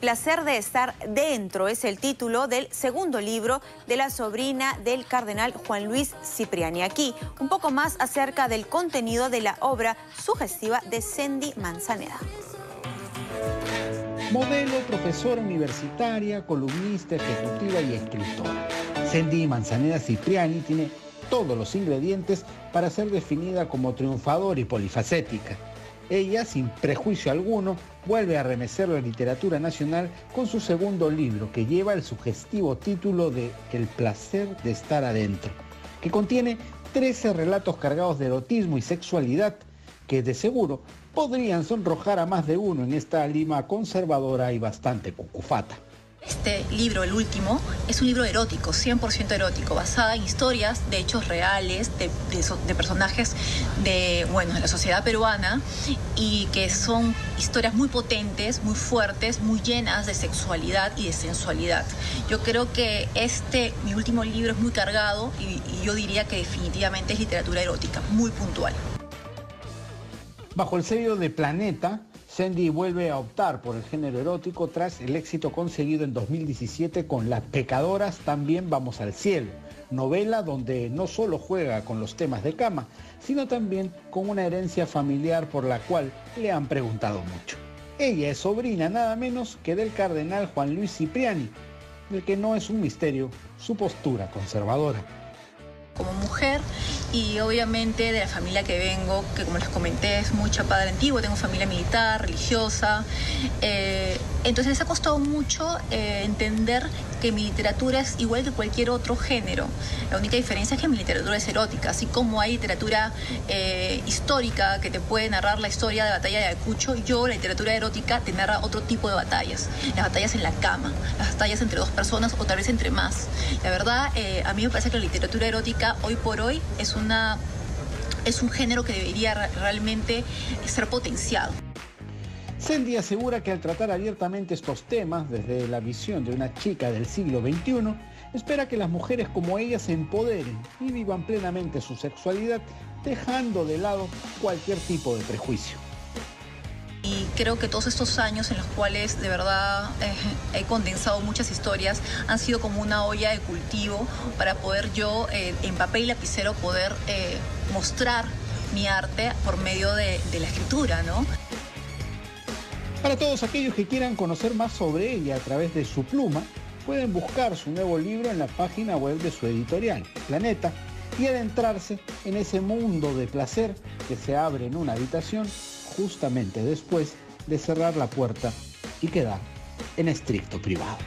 Placer de estar dentro es el título del segundo libro de la sobrina del cardenal Juan Luis Cipriani. Aquí un poco más acerca del contenido de la obra sugestiva de Cindy Manzaneda. Modelo, profesora universitaria, columnista, ejecutiva y escritora. Cindy Manzaneda Cipriani tiene todos los ingredientes para ser definida como triunfadora y polifacética ella, sin prejuicio alguno, vuelve a remecer la literatura nacional con su segundo libro, que lleva el sugestivo título de El placer de estar adentro, que contiene 13 relatos cargados de erotismo y sexualidad que de seguro podrían sonrojar a más de uno en esta Lima conservadora y bastante cucufata. Este libro, el último, es un libro erótico, 100% erótico, basada en historias de hechos reales, de, personajes de, bueno, de la sociedad peruana y que son historias muy potentes, muy fuertes, muy llenas de sexualidad y de sensualidad. Yo creo que este, mi último libro es muy cargado y, y yo diría que definitivamente es literatura erótica, muy puntual. Bajo el sello de Planeta, Sandy vuelve a optar por el género erótico tras el éxito conseguido en 2017 con Las Pecadoras, también vamos al cielo, novela donde no solo juega con los temas de cama, sino también con una herencia familiar por la cual le han preguntado mucho. Ella es sobrina nada menos que del cardenal Juan Luis Cipriani, del que no es un misterio su postura conservadora como mujer y obviamente de la familia que vengo, que como les comenté es muy chapada del antiguo, tengo familia militar, religiosa. Eh, entonces ha costado mucho eh, entender que mi literatura es igual que cualquier otro género. La única diferencia es que mi literatura es erótica, así como hay literatura eh, histórica que te puede narrar la historia de la batalla de Ayacucho, yo la literatura erótica te narra otro tipo de batallas, las batallas en la cama, las batallas entre dos personas o tal vez entre más. La verdad, a mí me parece que la literatura erótica hoy por hoy es, una, es un género que debería realmente ser potenciado. Sandy asegura que al tratar abiertamente estos temas desde la visión de una chica del siglo XXI, espera que las mujeres como ella se empoderen y vivan plenamente su sexualidad, dejando de lado cualquier tipo de prejuicio y creo que todos estos años en los cuales de verdad eh, he condensado muchas historias han sido como una olla de cultivo para poder yo eh, en papel y lapicero poder eh, mostrar mi arte por medio de, de la escritura, ¿no? Para todos aquellos que quieran conocer más sobre ella a través de su pluma, pueden buscar su nuevo libro en la página web de su editorial, Planeta, y adentrarse en ese mundo de placer que se abre en una habitación justamente después de cerrar la puerta y quedar en estricto privado.